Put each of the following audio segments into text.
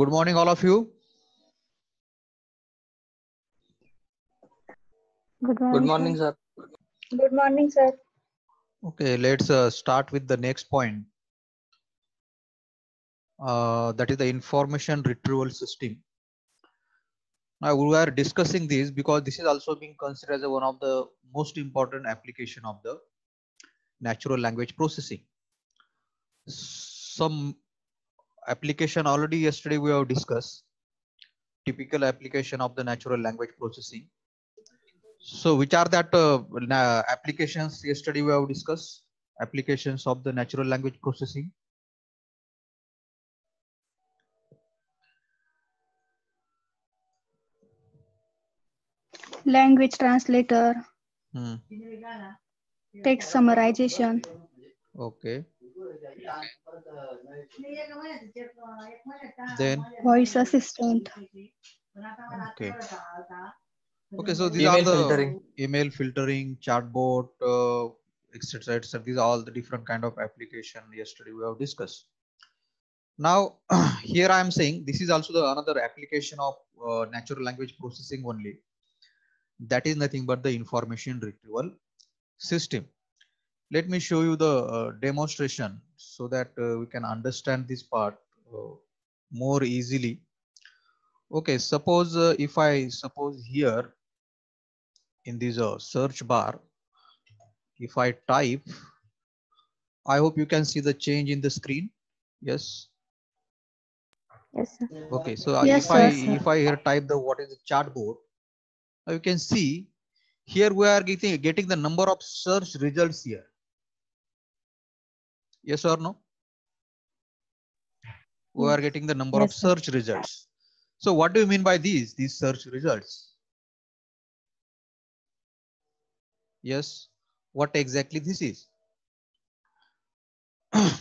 Good morning, all of you. Good morning. Good morning, sir. Good morning, sir. Okay, let's uh, start with the next point. Uh, that is the information retrieval system. Now we are discussing this because this is also being considered as one of the most important application of the natural language processing. Some application already yesterday we have discussed typical application of the natural language processing. So which are that uh, applications yesterday we have discussed applications of the natural language processing? Language translator, Hmm. text summarization, Okay. Then voice assistant, okay. Okay, so these Email are the filtering. email filtering, chatbot, uh, etc. etc. These are all the different kind of application yesterday we have discussed. Now here I am saying this is also the another application of uh, natural language processing only. That is nothing but the information retrieval system. Let me show you the uh, demonstration so that uh, we can understand this part uh, more easily. Okay, suppose uh, if I suppose here in this uh, search bar, if I type, I hope you can see the change in the screen. Yes. yes, sir. Okay. So uh, Yes, if I sir, sir. if I here type the what is the chatbot, now you can see here we are getting getting the number of search results here. Yes or no? We are getting the number of Yes, sir. search results. So what do you mean by these these search results? Yes. What exactly this is?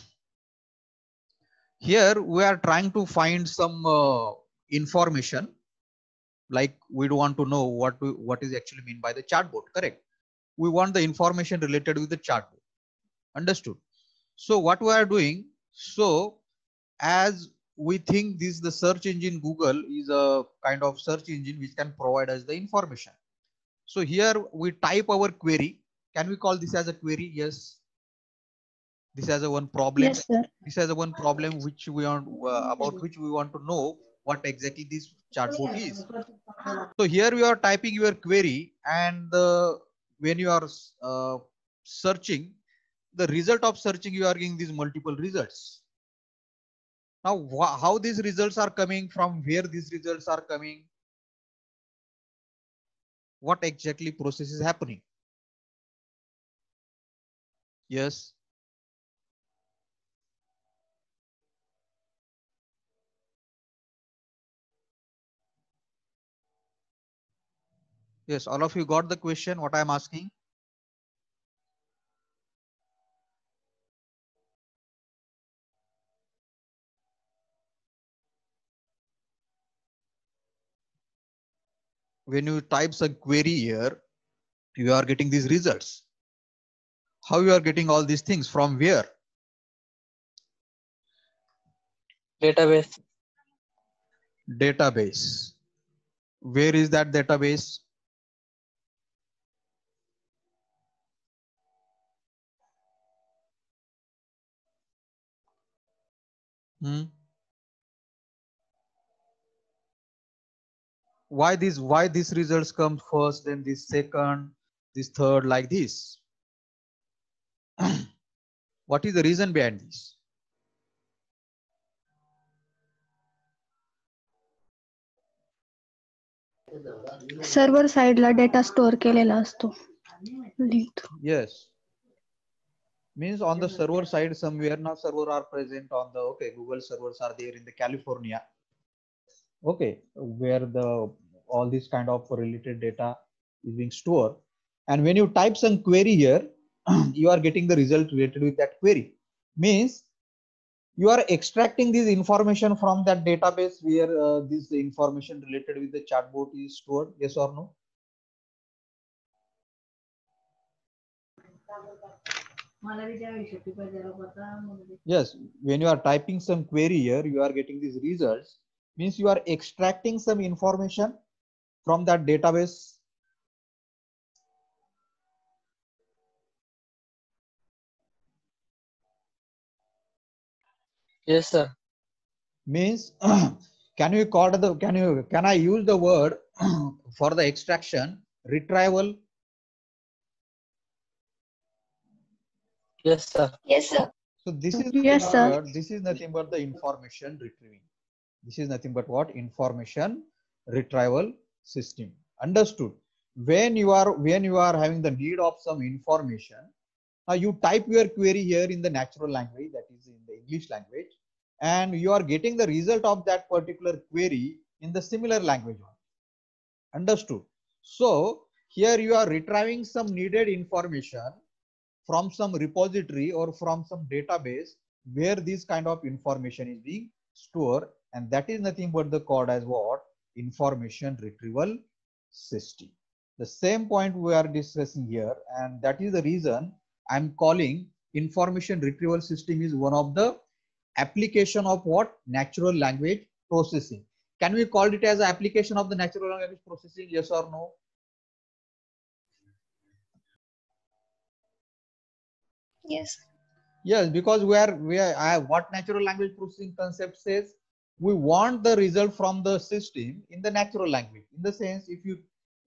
Here we are trying to find some uh, information like we do want to know what we, what is actually mean by the chatbot correct? We want the information related with the chatbot. Understood. So what we are doing so as we think this the search engine google is a kind of search engine which can provide us the information. So here we type our query. Can we call this as a query? Yes. This has a one problem. Yes, sir. this has a one problem which we want uh, about which we want to know what exactly this chatbot is. so here you are typing your query and uh, when you are uh, searching the result of searching you are getting these multiple results. Now how these results are coming from where these results are coming what exactly process is happening? Yes yes all of you got the question what i am asking? When you type some query here you are getting these results. How you are getting all these things? From where? Database. database. Where is that database Hmm? why these why these results come first then this second this third like this what is the reason behind this server साइडला data store केलेला असतो link yes means on the server side somewhere now server are present on the okay google servers are there in the california. Okay where the all this kind of related data is being stored. And when you type some query here you are getting the result related with that query. Means you are extracting this information from that database where uh, this information related with the chatbot is stored yes or no yes when you are typing some query here you are getting these results means you are extracting some information from that database Yes, sir. means can you call the can you can i use the word for the extraction retrieval Yes, sir. Yes, sir. so this is Yes, sir. this is nothing but the information retrieving this is nothing but what information retrieval system understood when you are when you are having the need of some information now you type your query here in the natural language that is in the english language and you are getting the result of that particular query in the similar language one. understood so here you are retrieving some needed information from some repository or from some database where this kind of information is being stored. And that is nothing but the code as what? Information retrieval system. The same point we are discussing here and that is the reason i'm calling information retrieval system is one of the application of what? Natural language processing. Can we call it as application of the natural language processing? Yes or no Yes. Yes, because we are we are I, what natural language processing concept says we want the result from the system in the natural language. In the sense, if you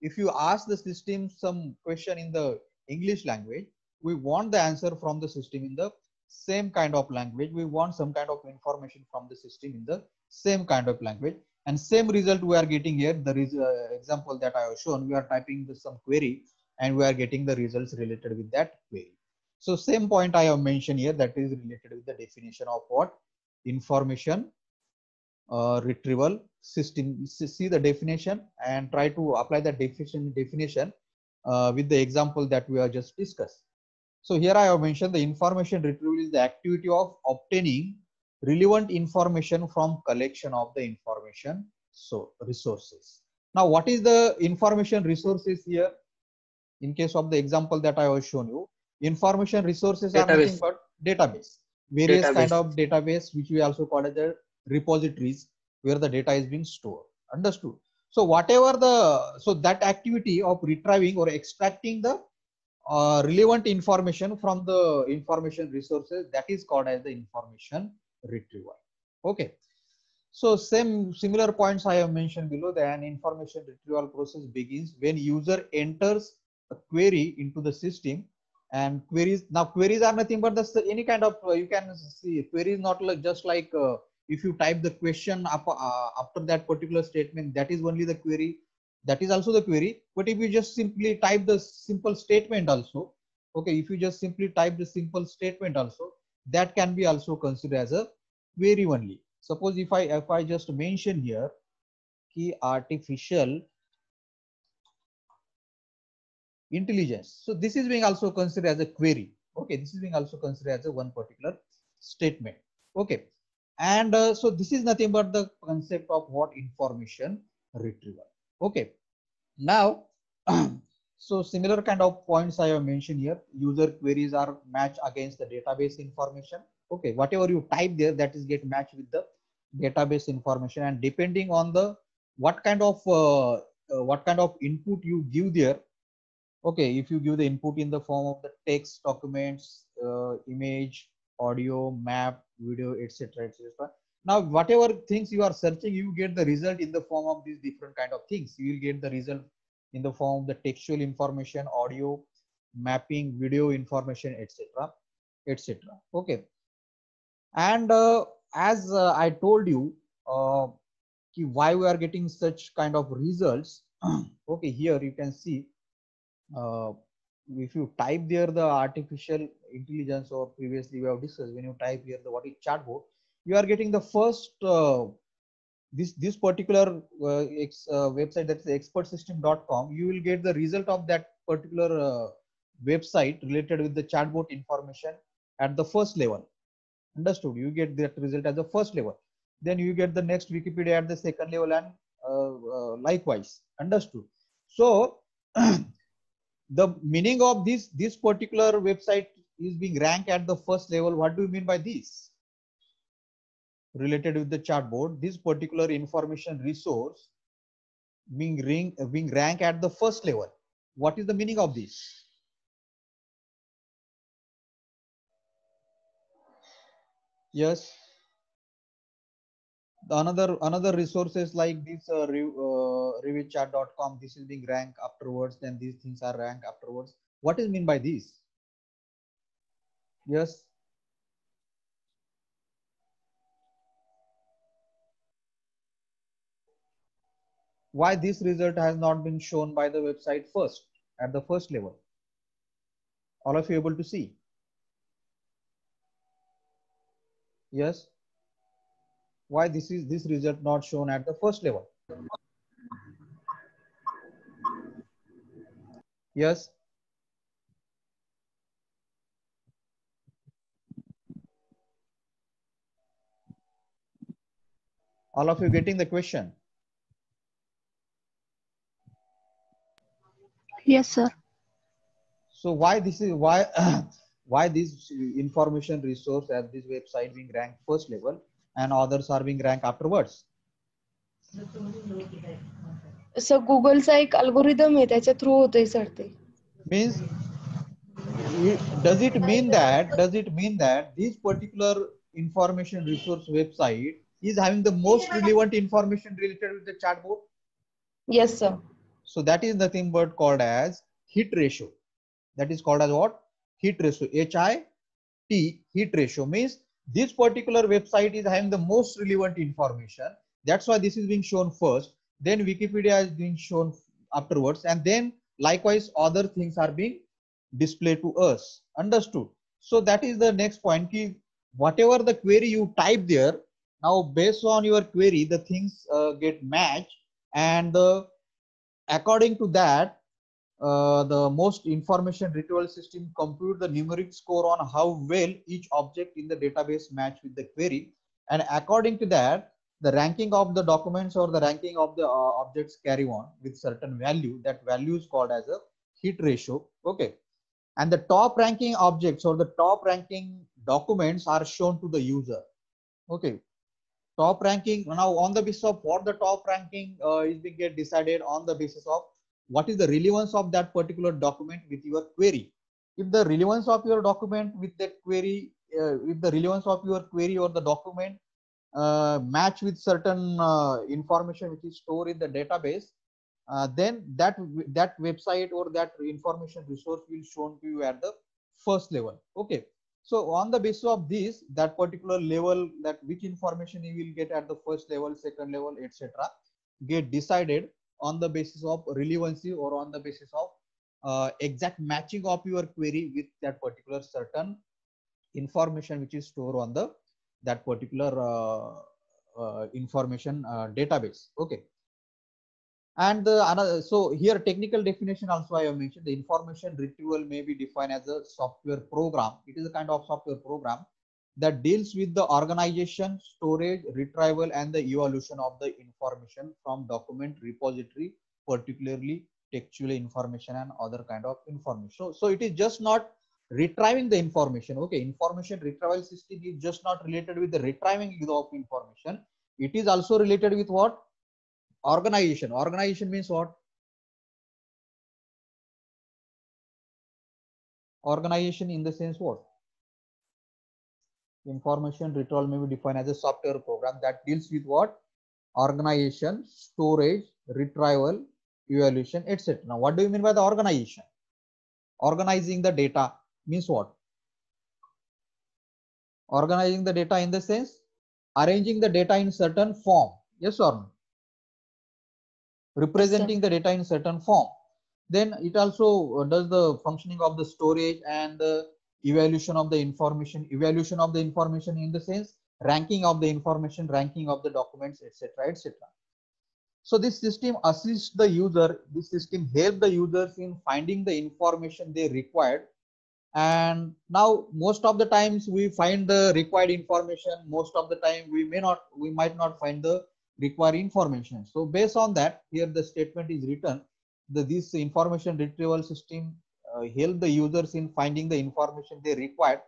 if you ask the system some question in the English language, we want the answer from the system in the same kind of language. We want some kind of information from the system in the same kind of language. And same result we are getting here. The uh, example that I have shown, we are typing some query and we are getting the results related with that query. So same point I have mentioned here that is related with the definition of what information uh, retrieval system. See the definition and try to apply the definition definition uh, with the example that we have just discussed. So here I have mentioned the information retrieval is the activity of obtaining relevant information from collection of the information so resources. Now what is the information resources here? In case of the example that I have shown you, information resources are nothing but database. Various kind of database which we also call as the repositories where the data is being stored. Understood. So whatever the so that activity of retrieving or extracting the uh, relevant information from the information resources that is called as the information retrieval. Okay. So same similar points i have mentioned below that an information retrieval process begins when user enters a query into the system and queries now queries are nothing but the any kind of uh, you can see queries not like just like uh, if you type the question up, uh, after that particular statement that is only the query. That is also the query. But if you just simply type the simple statement also okay if you just simply type the simple statement also that can be also considered as a query only. Suppose if i if i just mention here key artificial intelligence. So this is being also considered as a query. Okay, this is being also considered as a one particular statement. Okay, and uh, so this is nothing but the concept of what information retrieval. Okay, now so similar kind of points I have mentioned here. User queries are matched against the database information. Okay, whatever you type there, that is get matched with the database information, and depending on the what kind of uh, uh, what kind of input you give there okay if you give the input in the form of the text documents uh, image audio map video etc etc now whatever things you are searching you get the result in the form of these different kind of things. You will get the result in the form of the textual information audio mapping video information etc etc okay. And uh, as uh, i told you uh, why we are getting such kind of results okay here you can see uh, if you type there the artificial intelligence or previously we have discussed when you type here the what is chatbot you are getting the first uh, this this particular uh, ex, uh, website that's expertsystem.com you will get the result of that particular uh, website related with the chatbot information at the first level Understood? You get that result as the first level. Then you get the next Wikipedia at the second level and uh, uh, likewise. Understood? So the meaning of this this particular website is being ranked at the first level. What do you mean by this? Related with the chatbot, this particular information resource being ring, being ranked at the first level. What is the meaning of this? Yes. The another another resources like this uh, uh, reviewchat.com. This is being ranked afterwards. Then these things are ranked afterwards. What is mean by this? Yes. Why this result has not been shown by the website first at the first level? All of you able to see? Yes. Why this is this result not shown at the first level? Yes. All of you getting the question? Yes, sir. So why this is why why this information resource at this website being ranked first level and others are being ranked afterwards? Sir गुगलचा एक algorithm आहे त्याच्या through होतंय sir ते Means it- does it mean that does it mean that this particular information resource website is having the most relevant information related with the chatbot? Yes sir So that is nothing but called as hit ratio. That is called as what? Hit ratio. H I T hit ratio means this particular website is having the most relevant information. That's why this is being shown first. Then Wikipedia is being shown afterwards, and then likewise other things are being displayed to us. Understood? So that is the next point. Whatever the query you type there, now based on your query, the things uh, get matched, and the according to that uh, the most information retrieval system compute the numeric score on how well each object in the database match with the query. And according to that the ranking of the documents or the ranking of the uh, objects carry on with certain value that value is called as a hit ratio. Okay. And the top ranking objects or the top ranking documents are shown to the user. Okay. Top ranking now on the basis of what the top ranking uh, is being decided on the basis of what is the relevance of that particular document with your query if the relevance of your document with that query uh, if the relevance of your query or the document uh, match with certain uh, information which is stored in the database uh, then that that website or that information resource will shown to you at the first level okay so on the basis of this, that particular level, that which information you will get at the first level, second level, etc., get decided on the basis of relevancy or on the basis of uh, exact matching of your query with that particular certain information which is stored on the that particular uh, uh, information uh, database. Okay. And the another, so here technical definition also I have mentioned the information retrieval may be defined as a software program. It is a kind of software program that deals with the organization, storage, retrieval, and the evolution of the information from document repository, particularly textual information and other kind of information. So, so it is just not retrieving the information. Okay, information retrieval system is just not related with the retrieving of information. It is also related with what? organization organization means what organization in the sense what information retrieval may be defined as a software program that deals with what? Organization storage retrieval evaluation etc now what do you mean by the organization? Organizing the data means what? Organizing the data in the sense arranging the data in certain form. Yes or no? Representing the data in certain form. Then it also uh, does the functioning of the storage and the evaluation of the information evaluation of the information in the sense ranking of the information ranking of the documents etc etc so this system assists the user this system help the users in finding the information they required. And now most of the times we find the required information most of the time we may not we might not find the required information. So based on that here the statement is written that this information retrieval system help the users in finding the information they required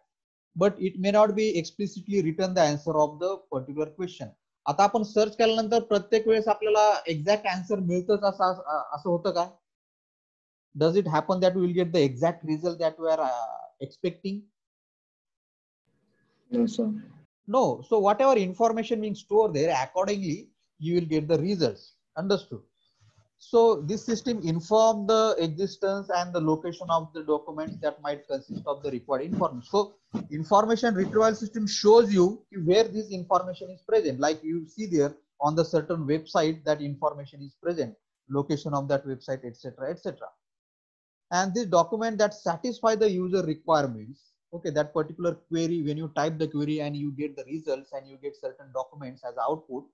but it may not be explicitly written the answer of the particular question. आता आपण search केल्यानंतर प्रत्येक वेळेस आपल्याला exact answer मिळतच असं असं होतं का? Does it happen that will get the exact result that we are expecting no so whatever information being store there accordingly you will get the result understood so this system inform the existence and the location of the documents that might consist of the required information. So information retrieval system shows you where this information is present. Like you see there on the certain website that information is present location of that website etc etc and this document that satisfy the user requirements okay that particular query when you type the query and you get the results and you get certain documents as output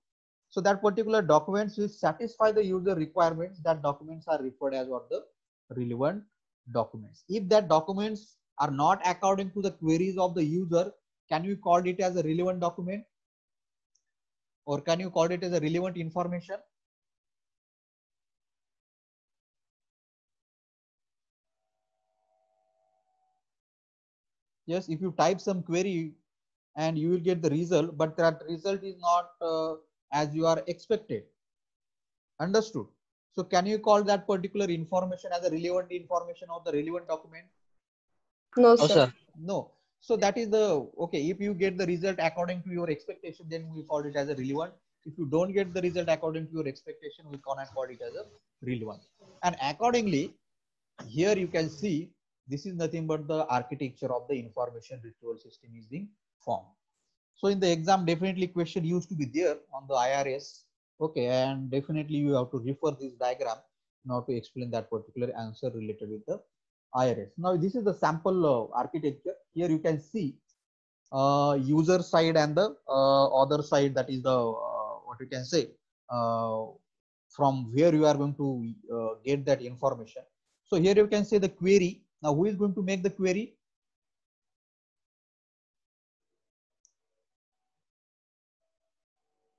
so that particular documents will satisfy the user requirements. That documents are referred as what the relevant documents. If that documents are not according to the queries of the user can you call it as a relevant document? Or can you call it as a relevant information? Yes if you type some query and you will get the result but that result is not uh, as you are expected. Understood. So can you call that particular information as a relevant information or the relevant document? No, No, sir. sir. no. So that is the okay if you get the result according to your expectation then we call it as a relevant if you don't get the result according to your expectation we cannot call it as a relevant and accordingly here you can see this is nothing but the architecture of the information retrieval system is being formed so in the exam definitely question used to be there on the irs okay and definitely you have to refer this diagram now to explain that particular answer related with the irs now this is the sample uh, architecture. Here you can see uh, user side and the uh, other side that is the uh, what you can say uh, from where you are going to uh, get that information. So here you can say the query. Now who is going to make the query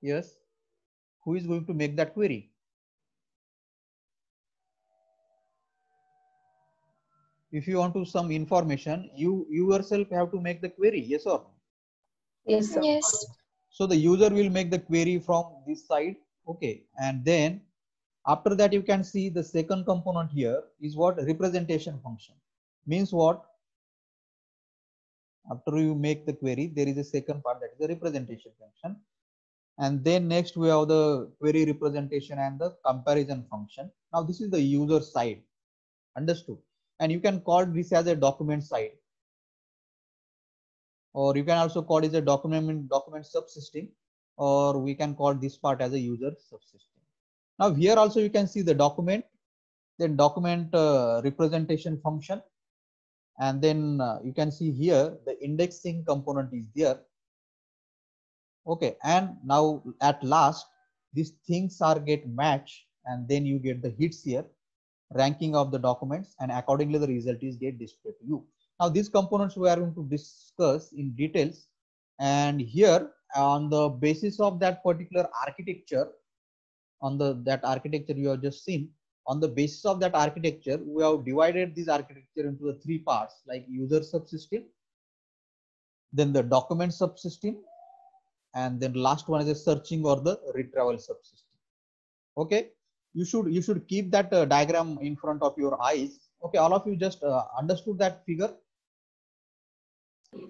yes. Who is going to make that query? If you want to some information you you yourself have to make the query yes or no? Yes, sir. Yes. so the user will make the query from this side okay and then after that you can see the second component here is what? Representation function. Means what? After you make the query there is a second part that is the representation function and then next we have the query representation and the comparison function. Now this is the user side. Understood? And you can call this as a document side. Or you can also call it a document document subsystem. Or we can call this part as a user subsystem. Now here also you can see the document. Then document uh, representation function. And then uh, you can see here the indexing component is there okay and now at last these things are get matched and then you get the hits here ranking of the documents and accordingly the result is get displayed to you. Now these components we are going to discuss in details and here on the basis of that particular architecture on the that architecture you have just seen on the basis of that architecture we have divided this architecture into the three parts like user subsystem then the document subsystem and then last one is a searching or the retrieval subsystem. Okay? You should you should keep that uh, diagram in front of your eyes. Okay all of you just uh, understood that figure?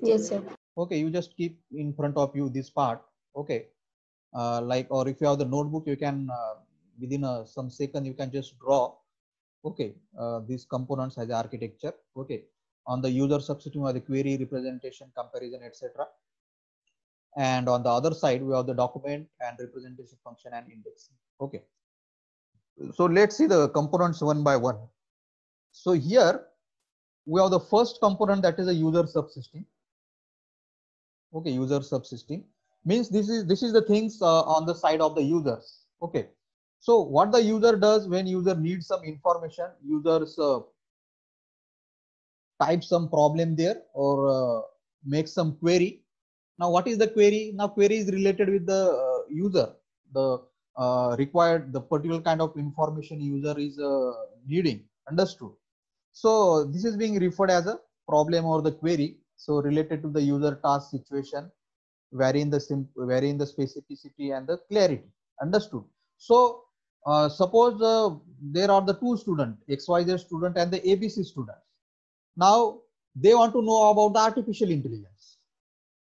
Yes, sir. okay you just keep in front of you this part. Okay? Uh, like or if you have the notebook you can uh, within a, some second you can just draw. Okay uh, these components as architecture. Okay? On the user subsystem or the query representation comparison etc and on the other side we have the document and representation function and indexing okay. So let's see the components one by one. So here we have the first component that is a user subsystem. Okay user subsystem. Means this is this is the things uh, on the side of the users. Okay. So what the user does when user needs some information users uh, type some problem there or uh, make some query. Now, what is the query? Now, query is related with the uh, user, the uh, required, the particular kind of information user is uh, needing, understood. So, this is being referred as a problem or the query. So, related to the user task situation, varying the varying the specificity and the clarity, understood. So, uh, suppose uh, there are the two students, XYZ student and the ABC student. Now they want to know about the artificial intelligence.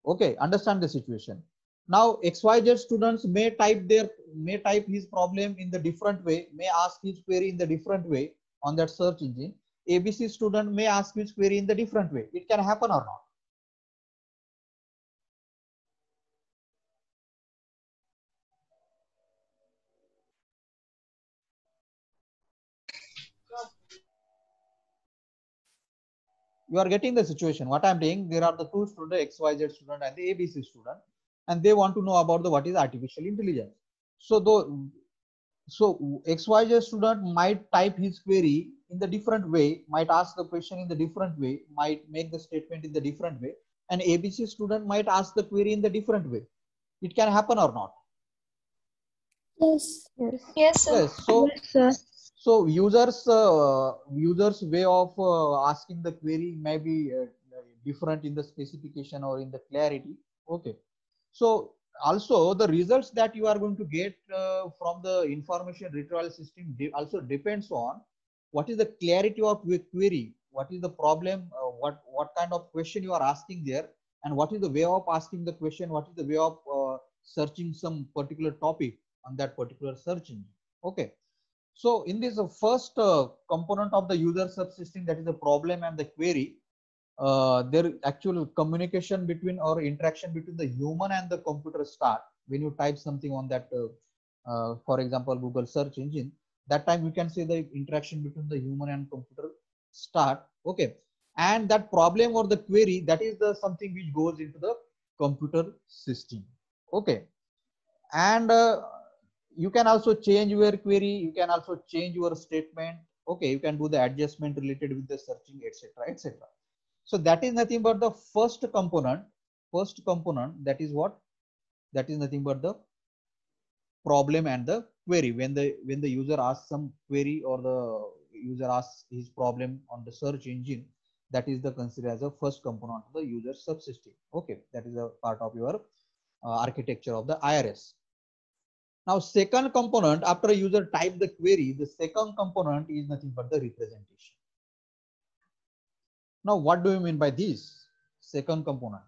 Okay, understand the situation. Now XYZ students may type their may type his problem in the different way, may ask his query in the different way on that search engine. ABC student may ask his query in the different way. It can happen or not. You are getting the situation. What I'm saying, there are the two student, XYZ student and the ABC student, and they want to know about the what is artificial intelligence. So though, so XYZ student might type his query in the different way, might ask the question in the different way, might make the statement in the different way, and ABC student might ask the query in the different way. It can happen or not. Yes. Yes. Yes, sir. Yes. So Yes, sir. So users uh, users way of uh, asking the query may be uh, different in the specification or in the clarity. Okay. So also the results that you are going to get uh, from the information retrieval system also depends on what is the clarity of your query what is the problem uh, what what kind of question you are asking there and what is the way of asking the question what is the way of searching some particular topic on that particular search engine. Okay so in this uh, first uh, component of the user subsystem, that is the problem and the query, uh, there actual communication between or interaction between the human and the computer start when you type something on that, uh, uh, for example, Google search engine. That time you can say the interaction between the human and computer start. Okay, and that problem or the query that is the something which goes into the computer system. Okay, and uh, you can also change your query you can also change your statement. Okay you can do the adjustment related with the searching etc etc so that is nothing but the first component first component that is what? That is nothing but the problem and the query. When the when the user asks some query or the user asks his problem on the search engine that is the considered as a first component of the user subsystem. Okay that is a part of your uh, architecture of the irs now, second component, after a user type the query, the second component is nothing but the representation. Now, what do you mean by this second component?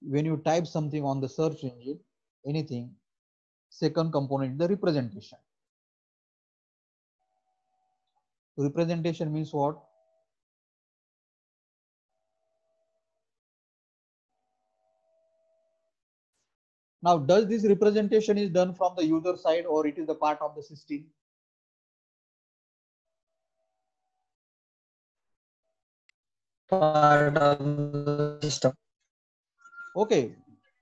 When you type something on the search engine, anything, second component the representation. Representation means what? Now, does this representation is done from the user side or it is the part of the system? Part of the system. Okay,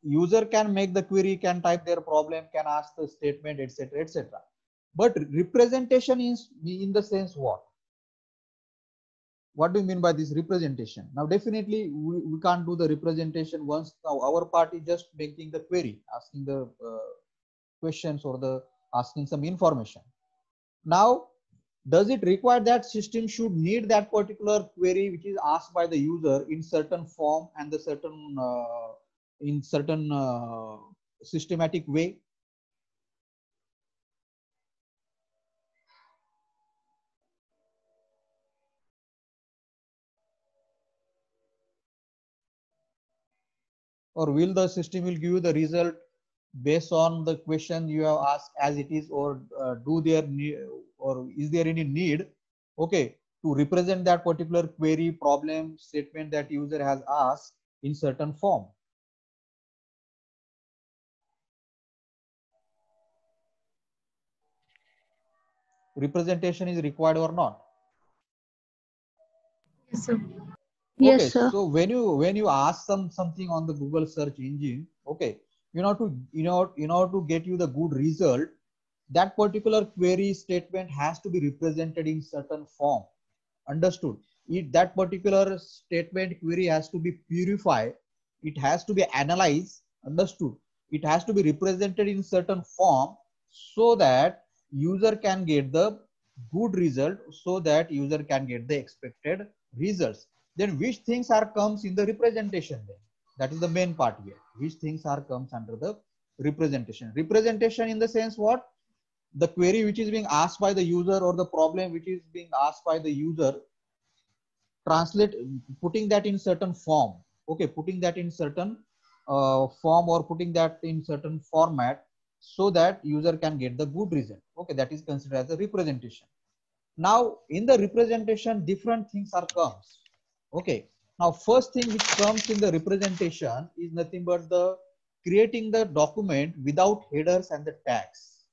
user can make the query, can type their problem, can ask the statement, etc., etc. But representation is in the sense what? What do you mean by this representation? Now, definitely we, we can't do the representation once now our part is just making the query, asking the uh, questions or the asking some information. Now, does it require that system should need that particular query which is asked by the user in certain form and the certain uh, in certain uh, systematic way? Or will the system will give you the result based on the question you have asked as it is or uh, do there or is there any need? Okay to represent that particular query problem statement that user has asked in certain form. Representation is required or not? Yes, sir. Yes, okay sir. so when you when you ask some something on the google search engine okay you know to you know in order to get you the good result that particular query statement has to be represented in certain form. Understood? If that particular statement query has to be purified, it has to be analyzed. Understood? It has to be represented in certain form so that user can get the good result so that user can get the expected results then which things are comes in the representation then? That is the main part here. Which things are comes under the representation? Representation in the sense what? The query which is being asked by the user or the problem which is being asked by the user translate putting that in certain form. Okay putting that in certain uh, form or putting that in certain format so that user can get the good result. Okay that is considered as a representation. Now in the representation different things are comes okay. Now first thing which comes in the representation is nothing but the creating the document without headers and the tags.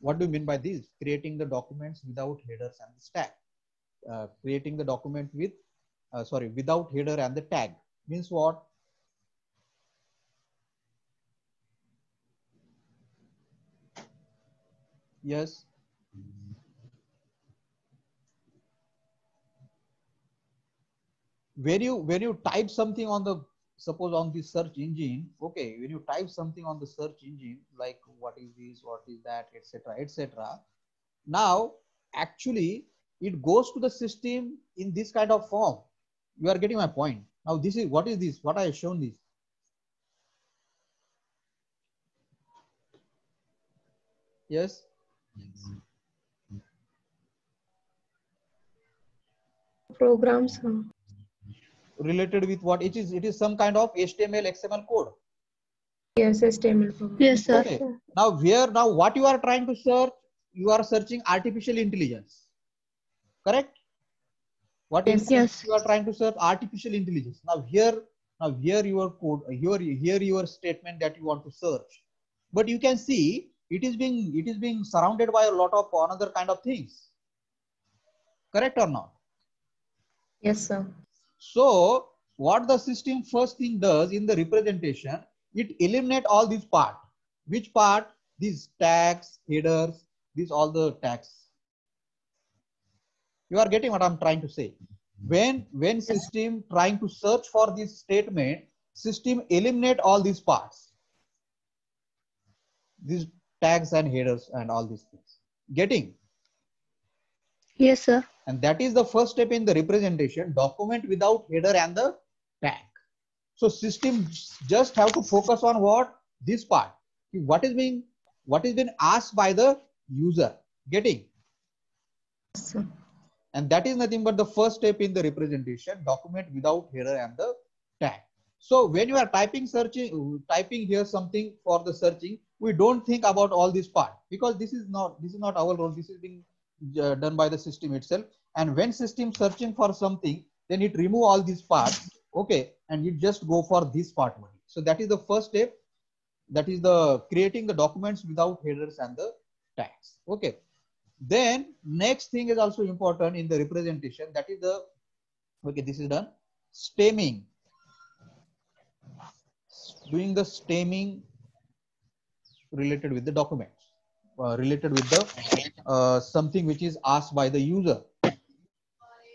What do you mean by this? Creating the documents without headers and the tag. Uh, creating the document with uh, sorry without header and the tag. Means what? Yes when you when you type something on the suppose on the search engine okay when you type something on the search engine like what is this what is that etc etc now actually it goes to the system in this kind of form. You are getting my point. Now this is what is this? What i have shown this? Yes? Programs? Related with what it is it is some kind of html xml code. Yes html program. Yes, sir. Okay. now where now what you are trying to search you are searching artificial intelligence. Correct? What is Yes, yes. you are trying to search? Artificial intelligence. Now here now here your code here here your statement that you want to search. But you can see it is being it is being surrounded by a lot of another kind of things. Correct or not? Yes sir so what the system first thing does in the representation, it eliminate all these part. Which part? These tags, headers, these all the tags. You are getting what I'm trying to say. When when system trying to search for this statement, system eliminate all these parts. These tags and headers and all these things. Getting? Yes, sir. And that is the first step in the representation document without header and the tag. So system just have to focus on what? This part. What is being what is being asked by the user getting? Yes, and that is nothing but the first step in the representation document without header and the tag. So when you are typing searching typing here something for the searching we don't think about all this part because this is not this is not our role. This is being uh, done by the system itself. And when system searching for something then it remove all these parts okay and you just go for this part only. So that is the first step. That is the creating the documents without headers and the tags okay. Then next thing is also important in the representation. That is the okay this is done. Stemming. Doing the stemming related with the documents uh, related with the uh, something which is asked by the user.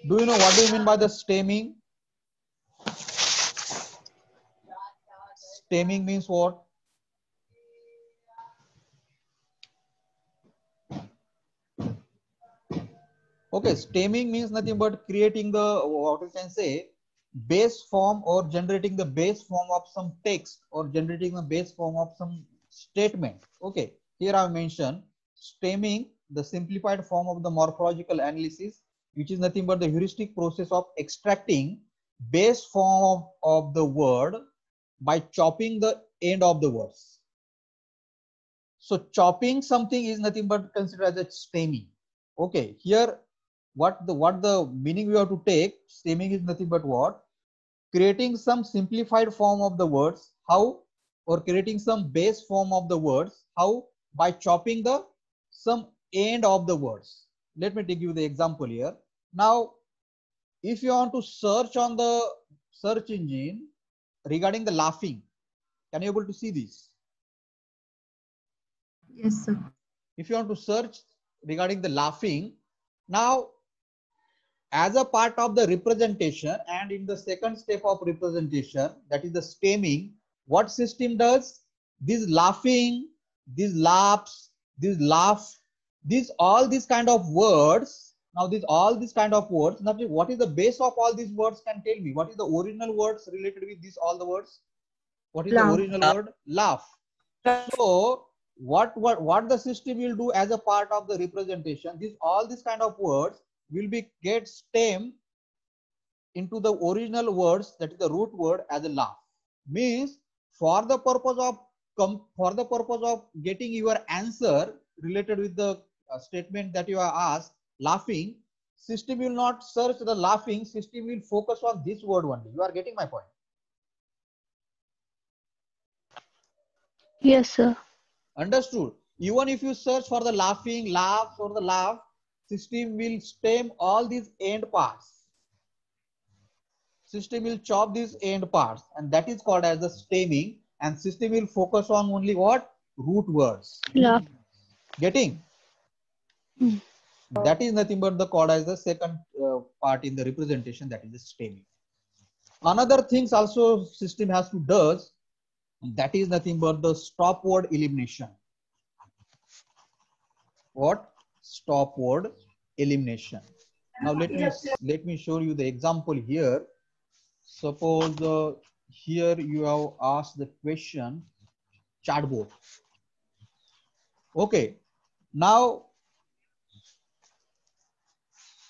Do you know what do you mean by the stemming stemming means what? Okay stemming means nothing but creating the what you can say base form or generating the base form of some text or generating the base form of some statement. Okay here I've mentioned stemming the simplified form of the morphological analysis which is nothing but the heuristic process of extracting base form of, of the word by chopping the end of the words. So chopping something is nothing but considered as a stemming. Okay here what the what the meaning we have to take stemming is nothing but what? Creating some simplified form of the words how? Or creating some base form of the words how by chopping the some end of the words. Let me take you the example here. Now if you want to search on the search engine regarding the laughing can you able to see this? Yes sir. If you want to search regarding the laughing, now as a part of the representation and in the second step of representation, that is the stemming, what system does? This laughing, these laughs, these laugh, these all these kind of words. Now these all these kind of words. Now what is the base of all these words? Can tell me what is the original words related with these all the words? What is Laugh. the original word? Laugh. So what what what the system will do as a part of the representation? These all these kind of words will be get stem into the original words that is the root word as a laugh. Means for the purpose of for the purpose of getting your answer related with the uh, statement that you are asked laughing system will not search the laughing system will focus on this word only you are getting my point Yes, sir. Understood. Even if you search for the laughing, laugh, or the laugh, system will stem all these end parts. System will chop these end parts, and that is called as the stemming. And system will focus on only what root words. Laugh. Getting? Hmm. That is nothing but the called as the second uh, part in the representation. That is the stemming. Another things also system has to does that is nothing but the stop word elimination. What? Stop word elimination. Now let me let me show you the example here. Suppose uh, here you have asked the question chatbot. Okay. Now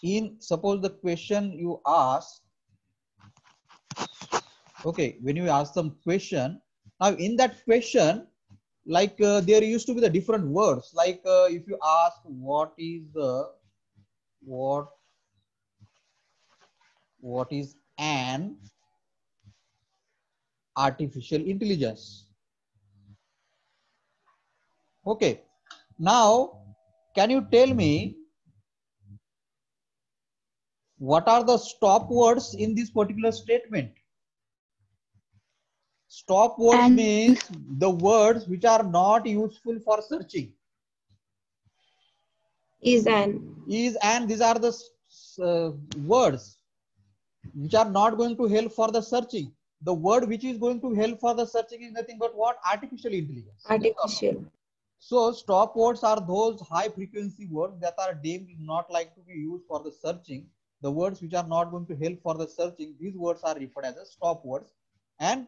in suppose the question you ask okay when you ask some question now in that question like uh, there used to be the different words like uh, if you ask what is the what what is an artificial intelligence okay now can you tell me what are the stop words in this particular statement Stop words And- means the words which are not useful for searching. is an Is and these are the uh, words which are not going to help for the searching. The word which is going to help for the searching is nothing but what? Artificial intelligence. artificial So stop words are those high frequency words that are deemed not like to be used for the searching. The words which are not going to help for the searching, these words are referred as a stop words. And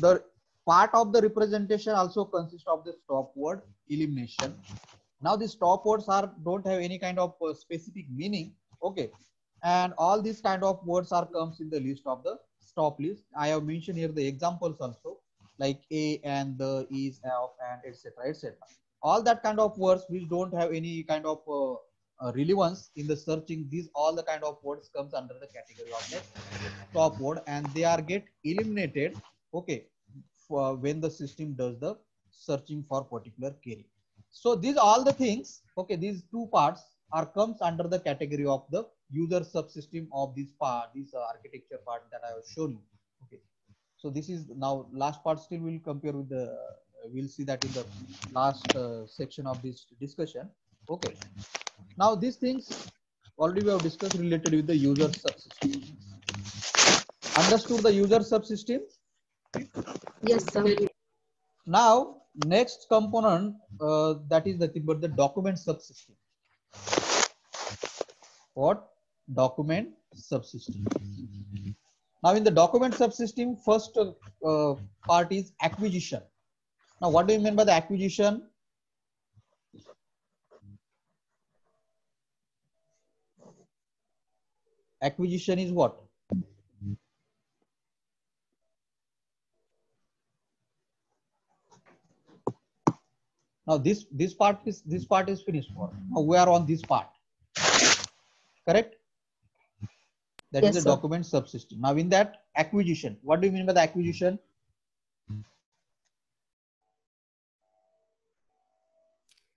the part of the representation also consists of the stop word elimination. Now these stop words are don't have any kind of uh, specific meaning. Okay. And all these kind of words are comes in the list of the stop list. I have mentioned here the examples also like a and the is of and etc etc all that kind of words which don't have any kind of uh, uh, relevance in the searching. These all the kind of words comes under the category of the stop word and they are get eliminated okay for when the system does the searching for particular query. So these all the things okay these two parts are comes under the category of the user subsystem of this part this uh, architecture part that i have shown you okay. So this is now last part still we'll compare with the uh, we'll see that in the last uh, section of this discussion. Okay. Now these things already we have discussed related with the user subsystem. Understood the user subsystem? Yes sir. Now next component uh, that is nothing but the document subsystem. What document subsystem. Now in the document subsystem first uh, uh, part is acquisition. Now what do you mean by the acquisition? Acquisition is what? Now this this part is this part is finished for. Now we are on this part. Correct That yes, is Yes, the sir. document subsystem now in that acquisition what do you mean by the acquisition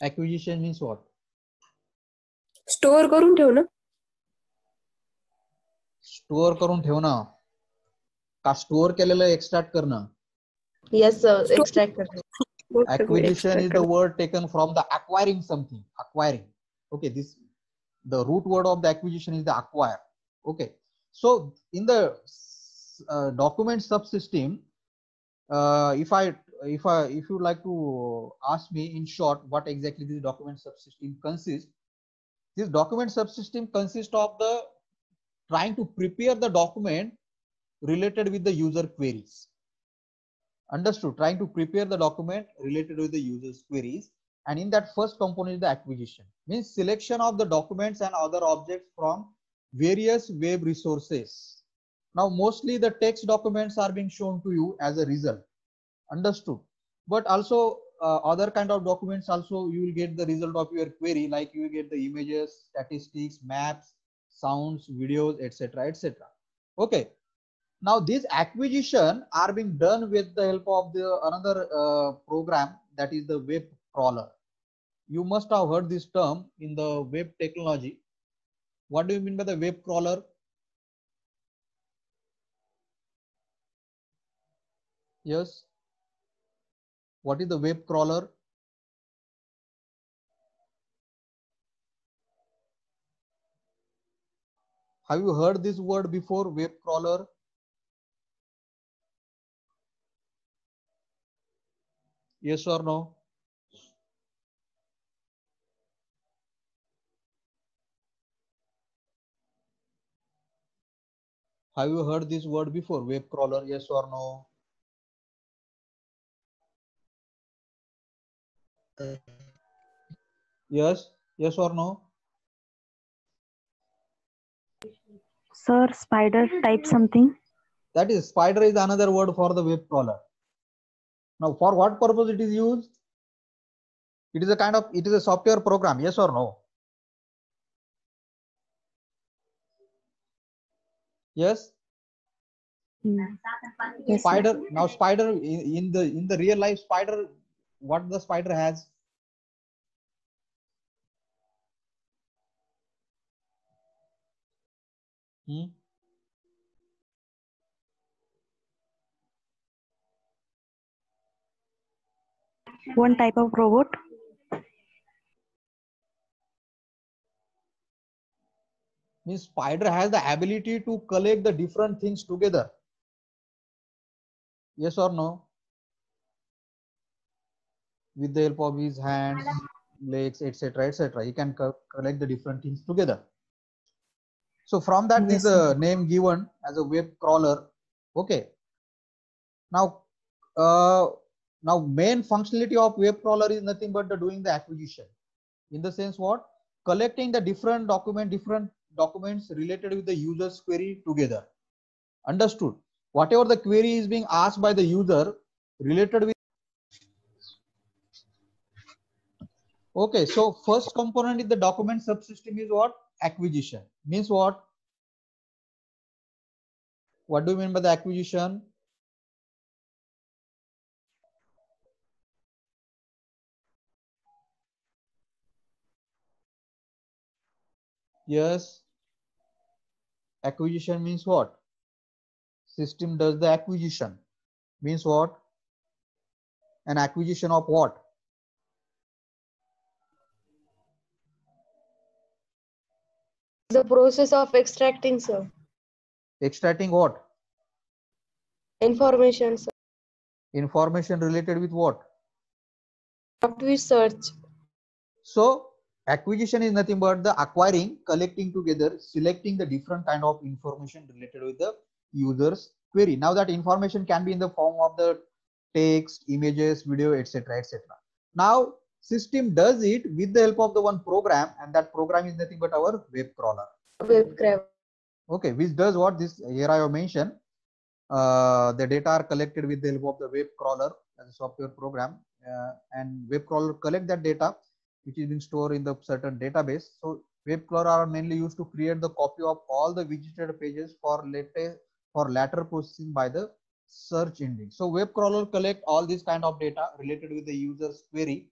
acquisition means what store करून ठेव ना store करून ठेवणं का store केलेलं extract करणं yes sir extract करते What should we acquisition is the word taken from the acquiring something acquiring okay this the root word of the acquisition is the acquire okay so in the uh, document subsystem uh, if i if i if you like to ask me in short what exactly this document subsystem consists this document subsystem consists of the trying to prepare the document related with the user queries. Understood. Trying to prepare the document related with the user's queries and in that first component is the acquisition. Means selection of the documents and other objects from various web resources. Now mostly the text documents are being shown to you as a result. Understood. But also uh, other kind of documents also you will get the result of your query like you get the images statistics maps sounds videos etc etc okay. Now these acquisition are being done with the help of the another uh, program that is the web crawler. You must have heard this term in the web technology what do you mean by the web crawler? Yes. What is the web crawler? Have you heard this word before web crawler? Yes or no have you heard this word before? Web crawler yes or no? Yes yes or no? Sir, spider type something. that is spider is another word for the web crawler. Now for what purpose it is used? It is a kind of it is a software program yes or no yes. Yes, sir. spider now spider in, in the in the real life spider what the spider has hmm? One type of robot. Means spider has the ability to collect the different things together. Yes or no? With the help of his hands legs etc etc he can co- collect the different things together. So from that Yes, is a name given as a web crawler. Okay. Now uh, now main functionality of web crawler is nothing but the doing the acquisition. In the sense what? Collecting the different document different documents related with the user's query together. Understood. Whatever the query is being asked by the user related with okay so first component in the document subsystem is what? Acquisition. Means what? What do you mean by the acquisition yes. Acquisition means what? System does the acquisition. Means what? An acquisition of what? The process of extracting, sir. extracting what? Information, sir. information related with what? After we search. so acquisition is nothing but the acquiring collecting together selecting the different kind of information related with the user's query. Now that information can be in the form of the text images video etc etc now system does it with the help of the one program and that program is nothing but our web crawler. Web grab. okay which does what this here i have mentioned. Uh, the data are collected with the help of the web crawler as a software program uh, and web crawler collect that data which is being stored in the certain database. So web crawler are mainly used to create the copy of all the visited pages for later for later processing by the search engine. So web crawler collect all this kind of data related with the user's query.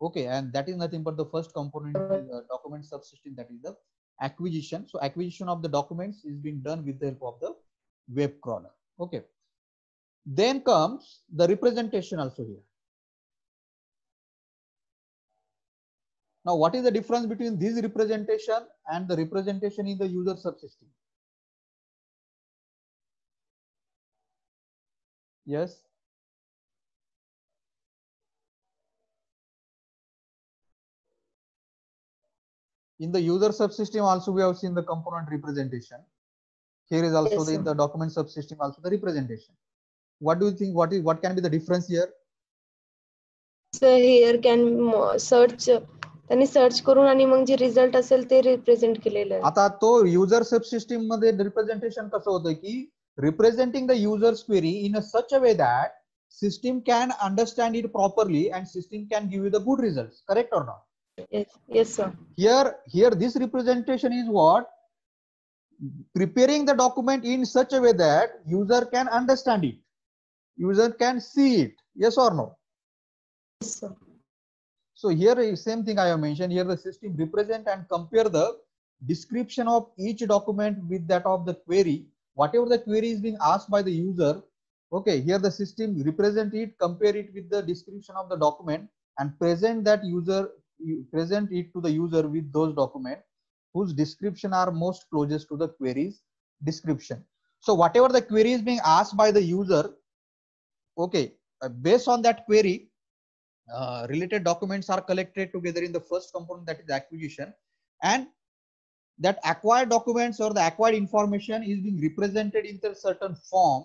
Okay and that is nothing but the first component the document subsystem that is the acquisition. So acquisition of the documents is being done with the help of the web crawler. Okay. Then comes the representation also here Now, what is the difference between this representation and the representation in the user subsystem? Yes. In the user subsystem also we have seen the component representation. Here is also yes, the, in the document subsystem also the representation. What do you think? What is what can be the difference here? So here can search त्यांनी search करून आणि मग जे result असेल ते represent केलेलं आहे. आता तो user subsystem मध्ये रिप्रेझेंटेशन कसं होतं की representing the users query in a such a way that system can understand it properly and system can give you the good result correct or not yes sir here here this representation is what? Preparing the document in such a way that user can understand it. User can see it. Yes or no? Sir so here same thing i have mentioned. Here the system represent and compare the description of each document with that of the query. Whatever the query is being asked by the user okay here the system represent it compare it with the description of the document and present that user present it to the user with those document whose description are most closest to the query's description. So whatever the query is being asked by the user okay uh, based on that query uh, related documents are collected together in the first component that is acquisition. And that acquired documents or the acquired information is being represented in a certain form.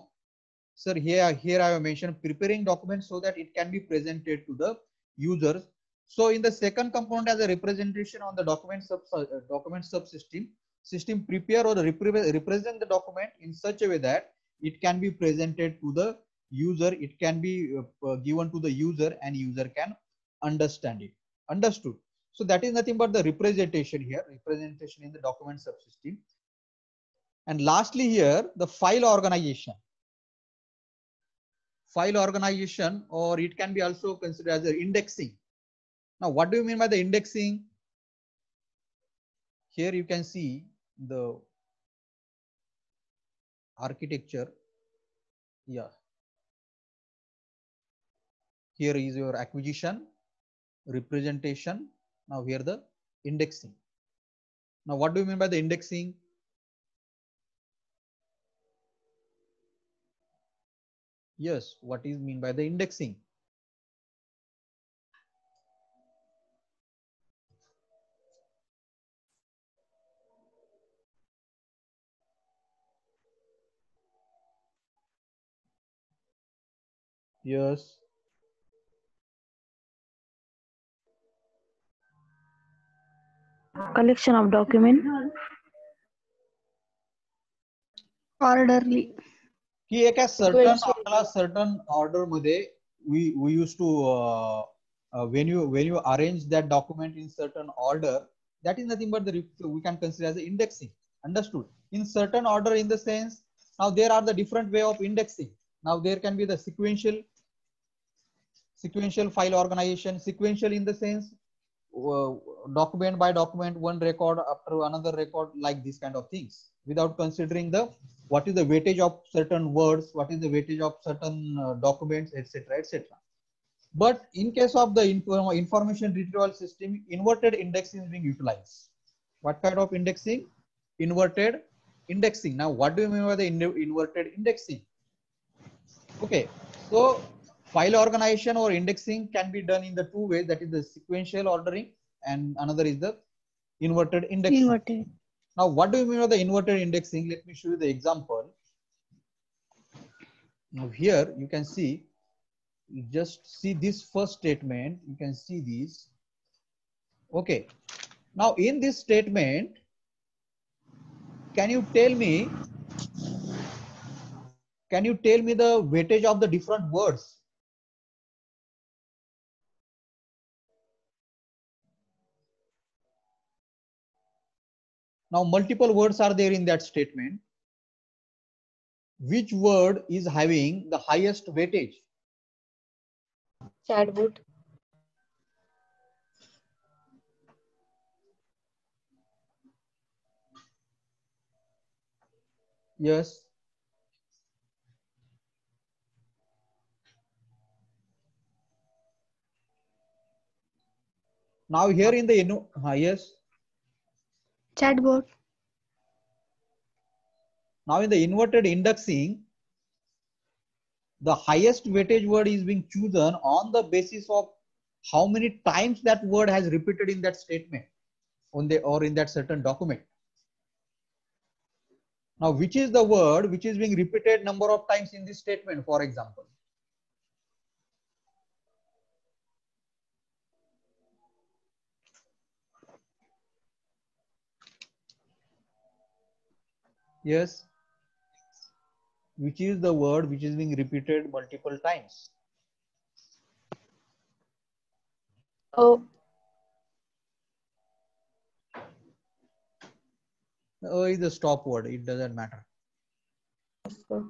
Sir here here i have mentioned preparing documents so that it can be presented to the users. So in the second component as a representation on the document sub uh, document subsystem system prepare or repre- represent the document in such a way that it can be presented to the user it can be uh, uh, given to the user and user can understand it. Understood. So that is nothing but the representation here representation in the document subsystem. And lastly here the file organization. File organization or it can be also considered as indexing. Now what do you mean by the indexing? Here you can see the architecture. Yeah here is your acquisition representation. Now here the indexing. Now what do you mean by the indexing? Yes what is mean by the indexing? Yes Collection of document. Orderly. की एका certain Sequential. आपल्याला certain order मध्ये we we use to when you when you arrange that document in certain order that is nothing but the re- we can consider as a indexing understood in certain order in the sense now there are the different way of indexing now there can be the sequential sequential file organization sequential in the sense uh, document by document one record after another record like these kind of things without considering the what is the weightage of certain words what is the weightage of certain uh, documents etc etc but in case of the inform- information retrieval system inverted indexing is being utilized. What kind of indexing? Inverted indexing. Now what do you mean by the in- inverted indexing? Okay so file organization or indexing can be done in the two ways. That is the sequential ordering and another is the inverted indexing. Inverted. now what do you mean by the inverted indexing? Let me show you the example. Now here you can see you just see this first statement. You can see this. Okay. Now in this statement can you tell me can you tell me the weightage of the different words Now multiple words are there in that statement. Which word is having the highest weightage? Chatbot. Yes. Now here in the, uh, yes. Chatbot. now in the inverted indexing, the highest weightage word is being chosen on the basis of how many times that word has repeated in that statement on the or in that certain document. Now, which is the word which is being repeated number of times in this statement, for example? Yes. Which is the word which is being repeated multiple times? Oh, O is the stop word. It doesn't matter. okay.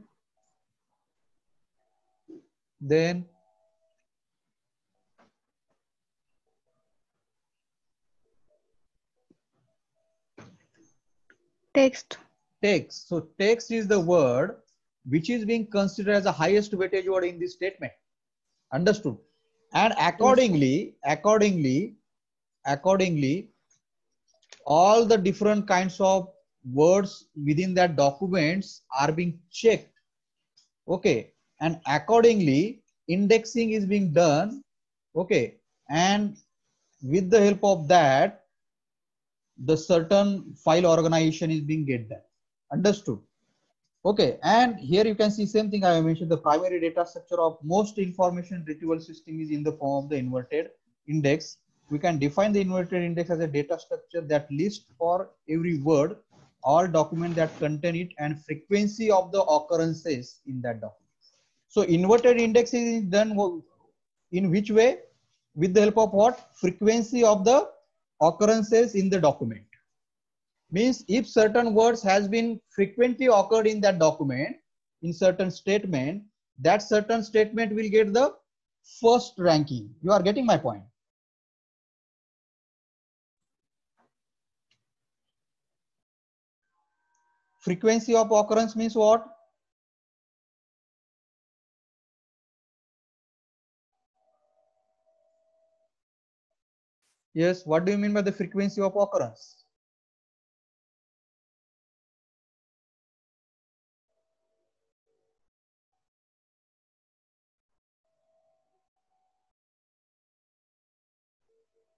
Then Text. Text. So text is the word which is being considered as the highest weightage word in this statement. Understood? And accordingly, accordingly, accordingly, all the different kinds of words within that documents are being checked. Okay. And accordingly, indexing is being done. Okay. And with the help of that, the certain file organization is being get done. Understood? Okay, and here you can see same thing I mentioned. The primary data structure of most information retrieval system is in the form of the inverted index. We can define the inverted index as a data structure that lists for every word all document that contain it and frequency of the occurrences in that document. So inverted index is done in which way? With the help of what? Frequency of the occurrences in the document means if certain words has been frequently occurred in that document in certain statement that certain statement will get the first ranking. You are getting my point? Frequency of occurrence means what? Yes what do you mean by the frequency of occurrence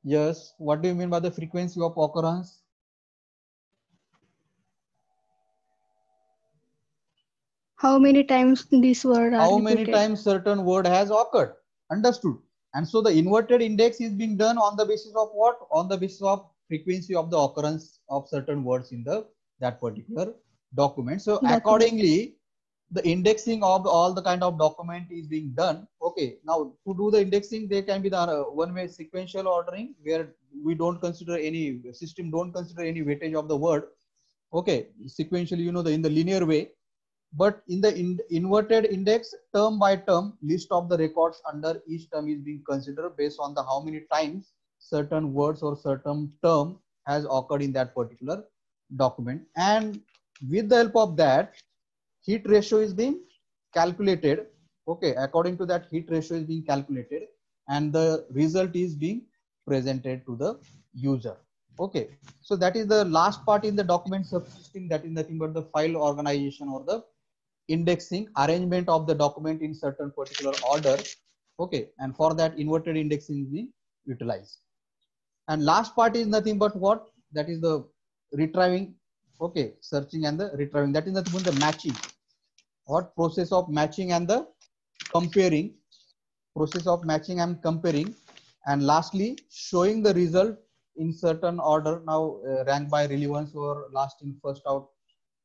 Yes. What do you mean by the frequency of occurrence? How many times this word How many times certain word has occurred? Understood. And so the inverted index is being done on the basis of what? On the basis of frequency of the occurrence of certain words in the that particular document. So Document. accordingly, the indexing of all the kind of document is being done. Okay. Now to do the indexing, there can be the uh, one way sequential ordering where we don't consider any system don't consider any weightage of the word. Okay. Sequentially, you know, the in the linear way but in the in, inverted index term by term list of the records under each term is being considered based on the how many times certain words or certain term has occurred in that particular document and with the help of that heat ratio is being calculated okay according to that heat ratio is being calculated and the result is being presented to the user okay. So that is the last part in the document subsystem that is nothing but the file organization or the indexing arrangement of the document in certain particular order okay and for that inverted indexing is being utilized. And last part is nothing but what? That is the retrieving okay searching and the retrieving. That is nothing but the matching. What process of matching and the comparing? Process of matching and comparing. And lastly showing the result in certain order. Now uh, rank by relevance or last in first out.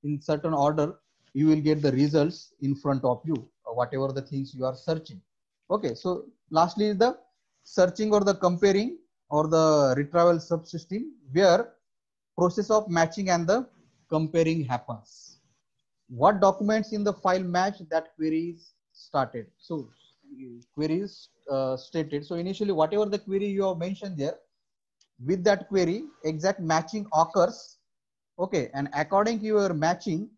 In certain order you will get the results in front of you whatever the things you are searching. Okay so lastly the searching or the comparing or the retrieval subsystem where process of matching and the comparing happens. What documents in the file match that query is started? So query is uh, stated. So initially whatever the query you have mentioned there with that query exact matching occurs. Okay and according to your matching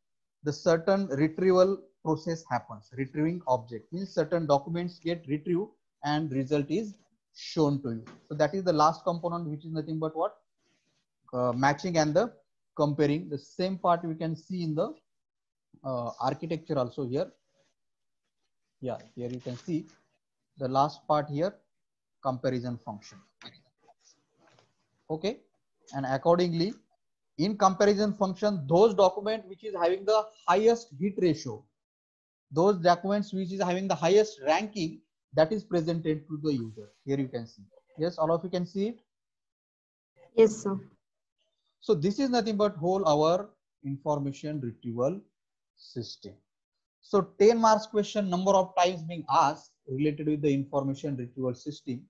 the certain retrieval process happens. Retrieving object means certain documents get retrieved and result is shown to you. So that is the last component, which is nothing but what? Uh, matching and the comparing. The same part we can see in the uh, architecture also here. Yeah, here you can see the last part here, comparison function. Okay, and accordingly, in comparison function, those document which is having the highest hit ratio, those documents which is having the highest ranking, that is presented to the user. Here you can see. Yes, all of you can see it. Yes, sir. So this is nothing but whole our information retrieval system. So 10 marks question number of times being asked related with the information retrieval system.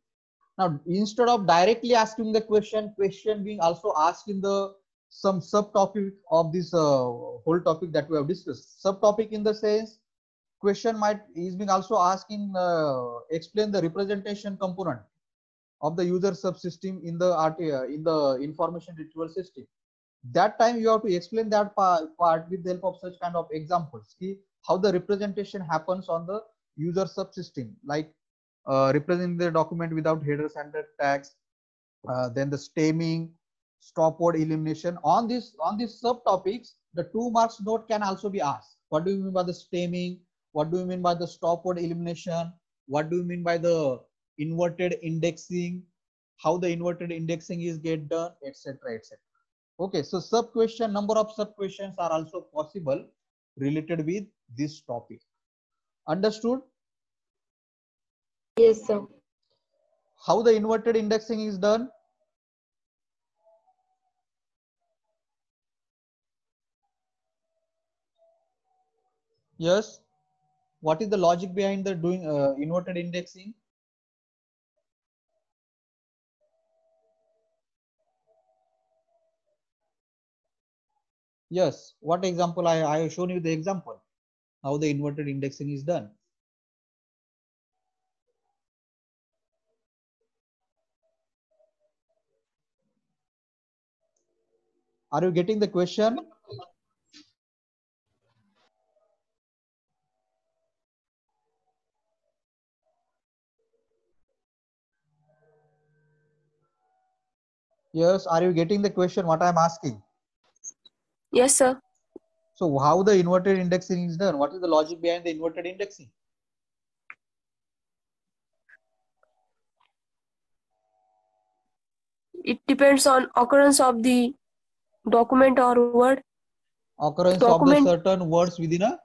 Now instead of directly asking the question, question being also asked in the some subtopic of this uh, whole topic that we have discussed. Subtopic in the sense question might is being also asked in uh, explain the representation component of the user subsystem in the RT, uh, in the information retrieval system. That time you have to explain that part, with the help of such kind of examples. See how the representation happens on the user subsystem, like uh, representing the document without headers and tags, uh, then the stemming, stop word elimination. On this on these subtopics, the two marks note can also be asked. What do you mean by the stemming? What do you mean by the stop word elimination? What do you mean by the inverted indexing? How the inverted indexing is get done, etc. etc. Okay, so sub question number of sub questions are also possible related with this topic. Understood? Yes, sir. How the inverted indexing is done? Yes. What is the logic behind the doing uh, inverted indexing? Yes. What example? I, I have shown you the example. How the inverted indexing is done. Are you getting the question? Yes. Are you getting the question? What I'm asking? Yes, sir. So how the inverted indexing is done? What is the logic behind the inverted indexing? It depends on occurrence of the document or word. Occurrence Document- of the certain words within a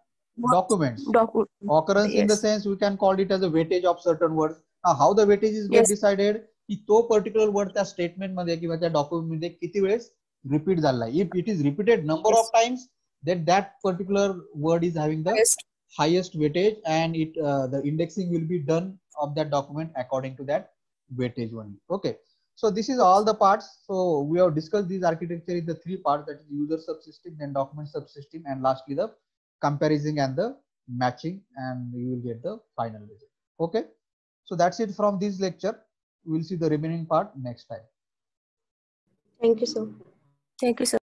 document. Docu- Occurrence in the Yes. sense we can call it as a weightage of certain words. Now how the weightage is get Yes. decided की तो particular word त्या statement मध्ये किंवा त्या document मध्ये किती वेळेस repeat that. If it is repeated number yes. of times, then that particular word is having the yes. highest weightage, and it uh, the indexing will be done of that document according to that weightage only. Okay. So this is all the parts. So we have discussed this architecture in the three parts that is user subsystem, then document subsystem, and lastly the comparison and the matching, and you will get the final result. Okay. So that's it from this lecture. We will see the remaining part next time. Thank you, sir. Thank you, sir.